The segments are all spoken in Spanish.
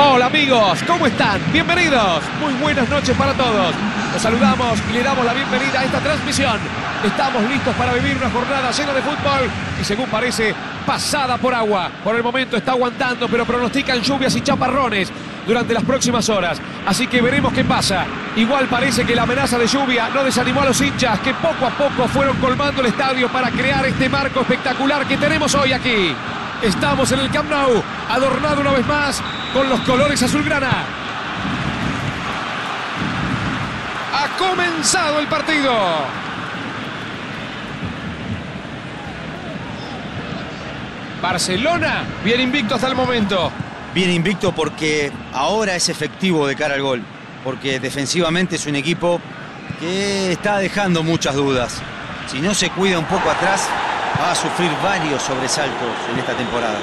Hola amigos, ¿cómo están? Bienvenidos. Muy buenas noches para todos. Los saludamos y le damos la bienvenida a esta transmisión. Estamos listos para vivir una jornada llena de fútbol y según parece, pasada por agua. Por el momento está aguantando, pero pronostican lluvias y chaparrones durante las próximas horas. Así que veremos qué pasa. Igual parece que la amenaza de lluvia no desanimó a los hinchas que poco a poco fueron colmando el estadio para crear este marco espectacular que tenemos hoy aquí. Estamos en el Camp Nou, adornado una vez más con los colores azulgrana. Ha comenzado el partido. Barcelona, bien invicto hasta el momento. Bien invicto porque ahora es efectivo de cara al gol. Porque defensivamente es un equipo que está dejando muchas dudas. Si no se cuida un poco atrás, va a sufrir varios sobresaltos en esta temporada.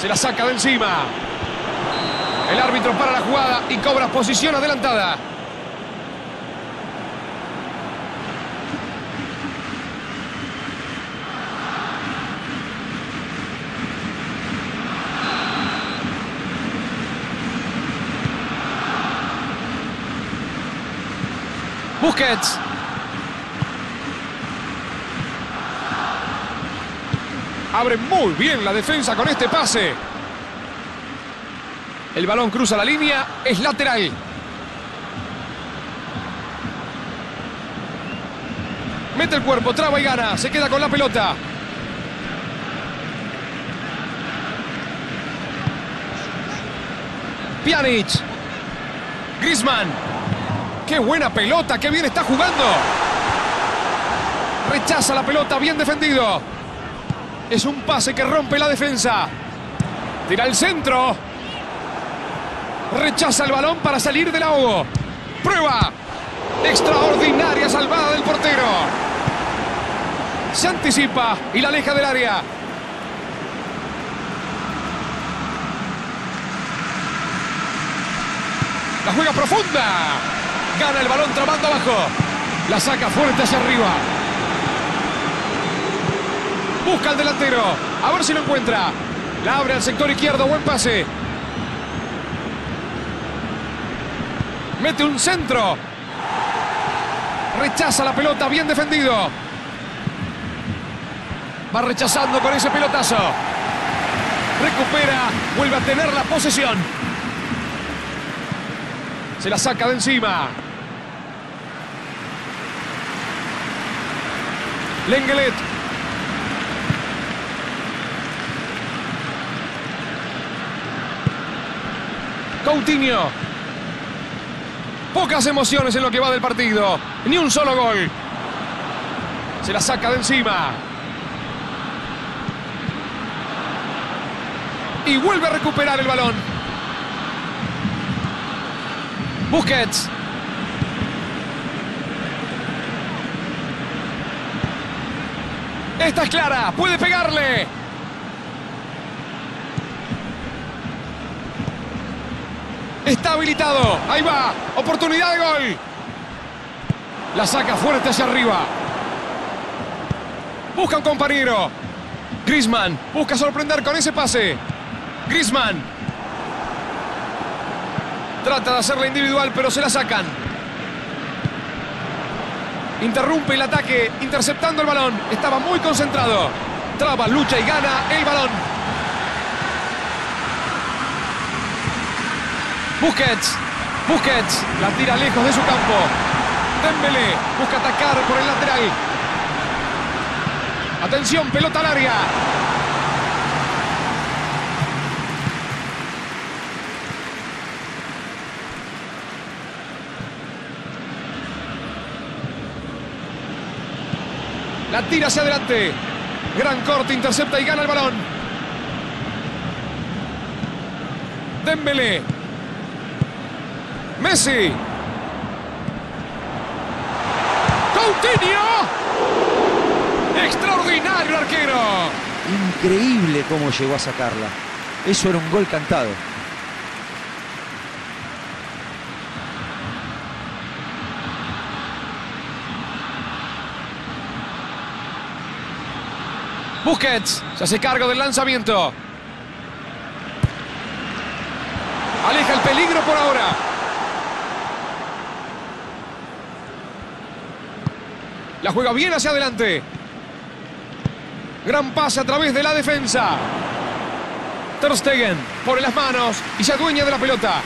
Se la saca de encima. El árbitro para la jugada y cobra posición adelantada. Abre muy bien la defensa con este pase. El balón cruza la línea, es lateral. Mete el cuerpo, traba y gana. Se queda con la pelota. Pjanic. Griezmann. ¡Qué buena pelota! ¡Qué bien está jugando! Rechaza la pelota, bien defendido. Es un pase que rompe la defensa. Tira el centro. Rechaza el balón para salir del ahogo. Prueba. Extraordinaria salvada del portero. Se anticipa y la aleja del área. La juega profunda. Gana el balón trabando abajo. La saca fuerte hacia arriba. Busca al delantero. A ver si lo encuentra. La abre al sector izquierdo. Buen pase. Mete un centro. Rechaza la pelota. Bien defendido. Va rechazando con ese pelotazo. Recupera. Vuelve a tener la posesión. Se la saca de encima. Lenglet. Coutinho. Pocas emociones en lo que va del partido. Ni un solo gol. Se la saca de encima. Y vuelve a recuperar el balón. Busquets. Esta es clara, puede pegarle. Está habilitado, ahí va, oportunidad de gol. La saca fuerte hacia arriba. Busca un compañero. Griezmann busca sorprender con ese pase. Griezmann. Trata de hacerla individual, pero se la sacan. Interrumpe el ataque, interceptando el balón. Estaba muy concentrado. Traba, lucha y gana el balón. Busquets. Busquets la tira lejos de su campo. Dembélé busca atacar por el lateral. Atención, pelota al Tira hacia adelante. Gran corte, intercepta y gana el balón. Dembélé. Messi. Coutinho. Extraordinario el arquero. Increíble cómo llegó a sacarla. Eso era un gol cantado. Busquets se hace cargo del lanzamiento. Aleja el peligro por ahora. La juega bien hacia adelante. Gran pase a través de la defensa. Ter Stegen pone las manos y se adueña de la pelota.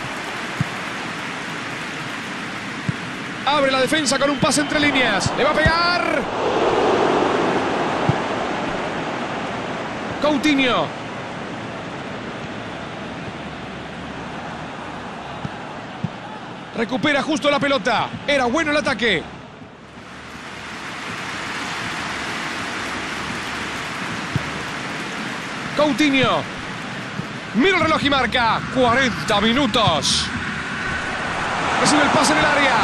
Abre la defensa con un pase entre líneas. Le va a pegar. Coutinho. Recupera justo la pelota. Era bueno el ataque. Coutinho. Mira el reloj y marca. 40 minutos. Recibe el pase en el área.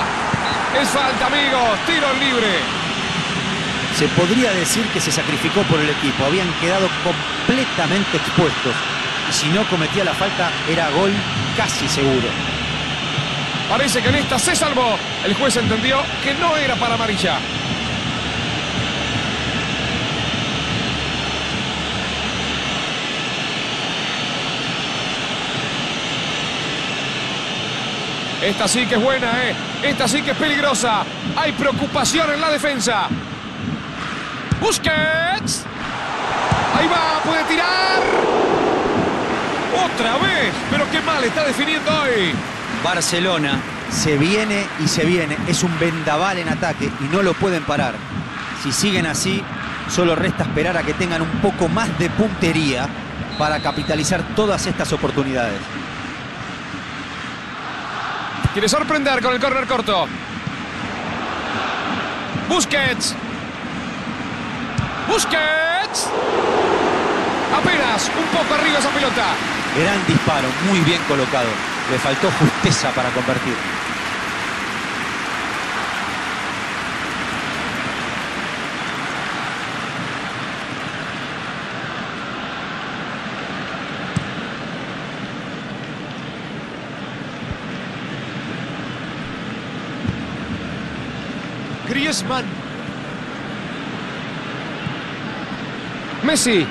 Es falta, amigos. Tiro libre. Se podría decir que se sacrificó por el equipo. Habían quedado completamente expuestos. Y si no cometía la falta, era gol casi seguro. Parece que en esta se salvó. El juez entendió que no era para amarilla. Esta sí que es buena, ¿eh? Esta sí que es peligrosa. Hay preocupación en la defensa. Busquets. Ahí va, puede tirar. Otra vez. Pero qué mal está definiendo hoy. Barcelona se viene y se viene. Es un vendaval en ataque y no lo pueden parar. Si siguen así, solo resta esperar a que tengan un poco más de puntería para capitalizar todas estas oportunidades. Quiere sorprender con el córner corto. Busquets. Busquets. Apenas un poco arriba esa pelota. Gran disparo, muy bien colocado. Le faltó justeza para convertir. Griezmann. Messi.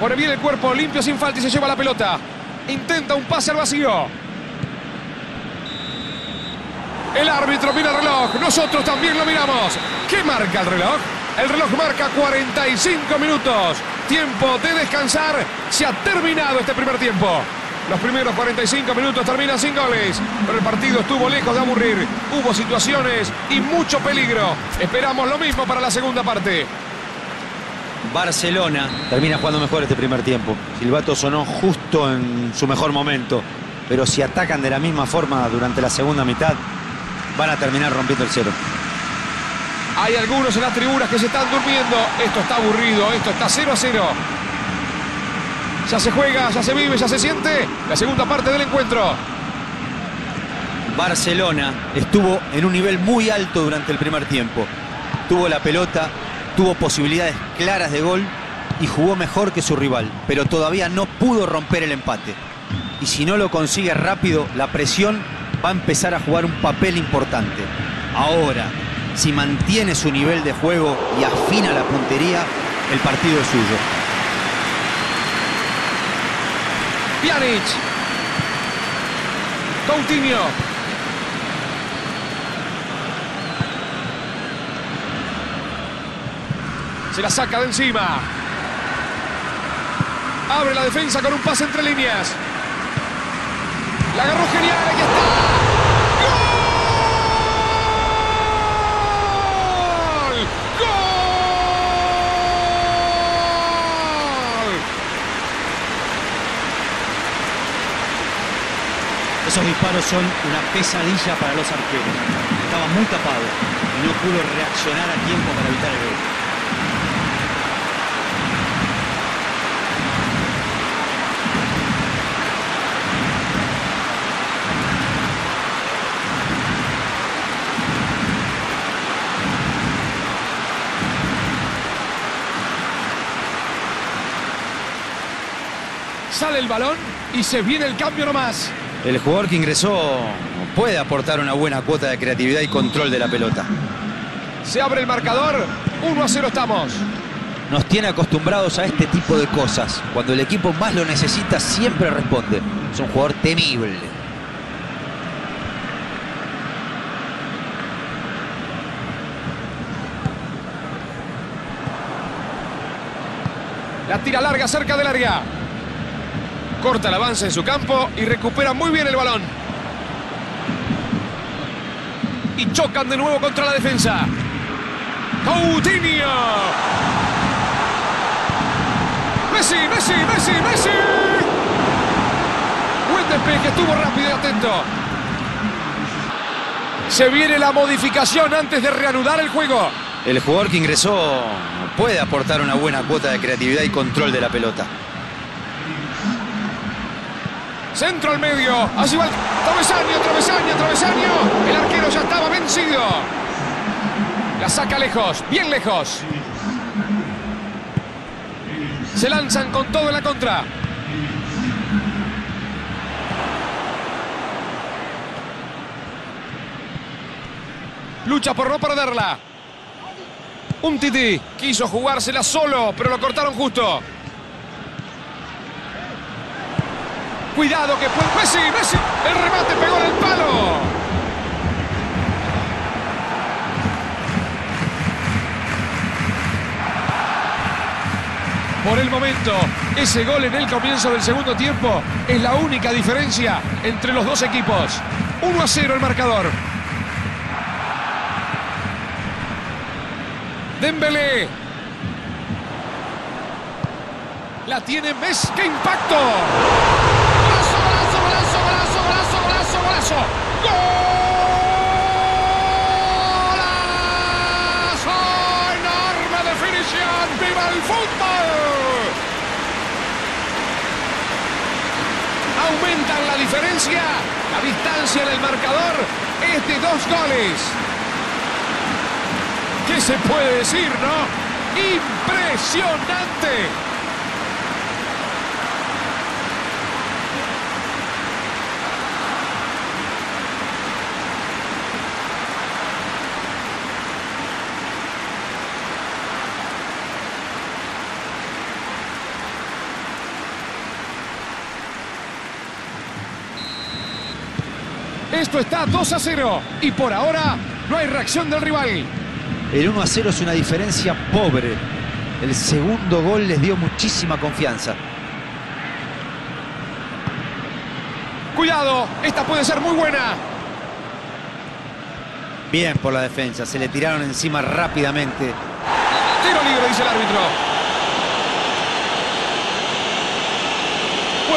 Pone bien el cuerpo, limpio sin falta y se lleva la pelota. Intenta un pase al vacío. El árbitro mira el reloj. Nosotros también lo miramos. ¿Qué marca el reloj? El reloj marca 45 minutos. Tiempo de descansar. Se ha terminado este primer tiempo. Los primeros 45 minutos terminan sin goles, pero el partido estuvo lejos de aburrir. Hubo situaciones y mucho peligro. Esperamos lo mismo para la segunda parte. Barcelona termina jugando mejor este primer tiempo. Silvato sonó justo en su mejor momento, pero si atacan de la misma forma durante la segunda mitad, van a terminar rompiendo el cero. Hay algunos en las tribunas que se están durmiendo. Esto está aburrido, esto está 0 a 0. Ya se juega, ya se vive, ya se siente. La segunda parte del encuentro. Barcelona estuvo en un nivel muy alto durante el primer tiempo. Tuvo la pelota, tuvo posibilidades claras de gol y jugó mejor que su rival, pero todavía no pudo romper el empate. Y si no lo consigue rápido, la presión va a empezar a jugar un papel importante. Ahora, si mantiene su nivel de juego y afina la puntería, el partido es suyo. Pjanic. Coutinho. Se la saca de encima. Abre la defensa con un pase entre líneas. La agarró genial, aquí está. ¡Gol! ¡Gol! Esos disparos son una pesadilla para los arqueros. Estaba muy tapado y no pudo reaccionar a tiempo para evitar el gol. Sale el balón y se viene el cambio nomás. El jugador que ingresó puede aportar una buena cuota de creatividad y control de la pelota. Se abre el marcador. 1 a 0 estamos. Nos tiene acostumbrados a este tipo de cosas. Cuando el equipo más lo necesita, siempre responde. Es un jugador temible. La tira larga cerca del área. Corta el avance en su campo y recupera muy bien el balón. Y chocan de nuevo contra la defensa. Coutinho. Messi, Messi, Messi, Messi. Buen despeje, estuvo rápido y atento. Se viene la modificación antes de reanudar el juego. El jugador que ingresó puede aportar una buena cuota de creatividad y control de la pelota. Centro al medio. Allí va el travesaño, travesaño, travesaño. El arquero ya estaba vencido. La saca lejos, bien lejos. Se lanzan con todo en la contra. Lucha por no perderla. Un Titi quiso jugársela solo, pero lo cortaron justo. Cuidado que fue Messi, Messi. El remate pegó en el palo. Por el momento, ese gol en el comienzo del segundo tiempo es la única diferencia entre los dos equipos. 1 a 0 el marcador. Dembélé. La tiene Messi. ¡Qué impacto! ¡Golazo, golazo, golazo, golazo, golazo, golazo, golazo! ¡Enorme definición! ¡Viva el fútbol! Aumentan la diferencia. La distancia en el marcador es de dos goles. ¿Qué se puede decir, no? ¡Impresionante! Esto está 2 a 0 y por ahora no hay reacción del rival. El 1 a 0 es una diferencia pobre. El segundo gol les dio muchísima confianza. Cuidado, esta puede ser muy buena. Bien por la defensa, se le tiraron encima rápidamente. Tiro libre, dice el árbitro.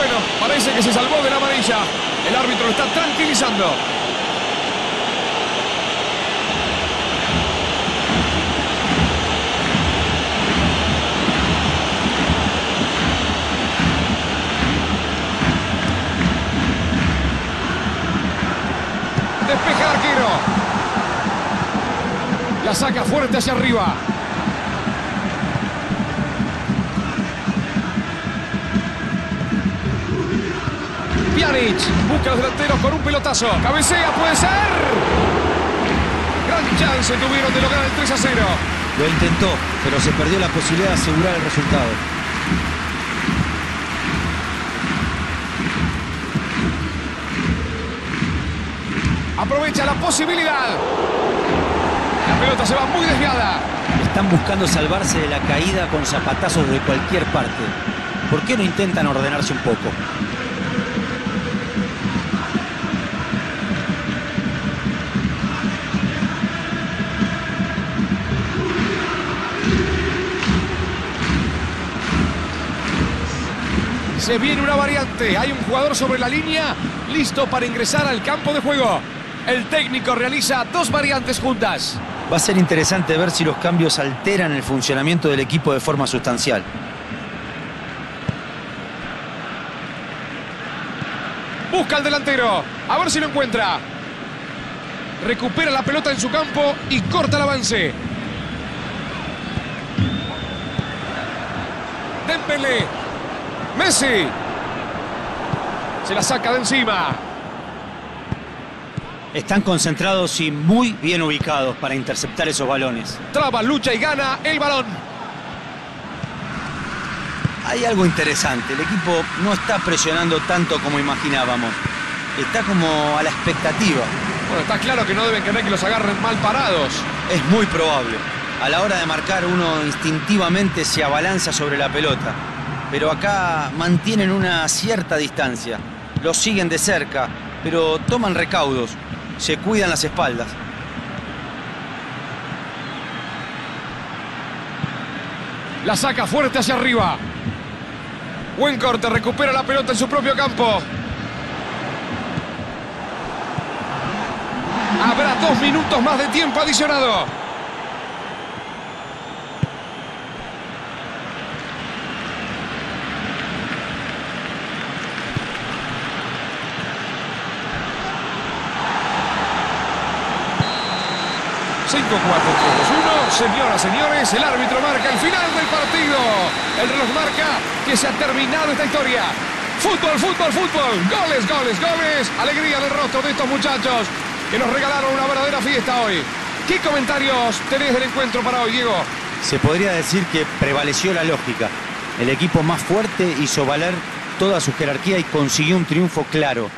Bueno, parece que se salvó de la amarilla. El árbitro lo está tranquilizando. Despeja el arquero. La saca fuerte hacia arriba. Pjanic busca los delanteros con un pelotazo. Cabecea, puede ser. Gran chance tuvieron de lograr el 3 a 0. Lo intentó, pero se perdió la posibilidad de asegurar el resultado. Aprovecha la posibilidad. La pelota se va muy desviada. Están buscando salvarse de la caída con zapatazos de cualquier parte. ¿Por qué no intentan ordenarse un poco? Se viene una variante. Hay un jugador sobre la línea listo para ingresar al campo de juego. El técnico realiza dos variantes juntas. Va a ser interesante ver si los cambios alteran el funcionamiento del equipo de forma sustancial. Busca al delantero. A ver si lo encuentra. Recupera la pelota en su campo y corta el avance. Dembélé. Messi. Se la saca de encima. Están concentrados y muy bien ubicados para interceptar esos balones. Traba, lucha y gana el balón. Hay algo interesante, el equipo no está presionando tanto como imaginábamos. Está como a la expectativa. Bueno, está claro que no deben querer que los agarren mal parados. Es muy probable. A la hora de marcar uno instintivamente se abalanza sobre la pelota. Pero acá mantienen una cierta distancia. Los siguen de cerca, pero toman recaudos. Se cuidan las espaldas. La saca fuerte hacia arriba. Buen corte, recupera la pelota en su propio campo. Habrá dos minutos más de tiempo adicionado. Cinco, cuatro, tres, dos, uno. Señoras, señores, el árbitro marca el final del partido. El reloj marca que se ha terminado esta historia. Fútbol, fútbol, fútbol. Goles, goles, goles. Alegría en el rostro de estos muchachos que nos regalaron una verdadera fiesta hoy. ¿Qué comentarios tenés del encuentro para hoy, Diego? Se podría decir que prevaleció la lógica. El equipo más fuerte hizo valer toda su jerarquía y consiguió un triunfo claro.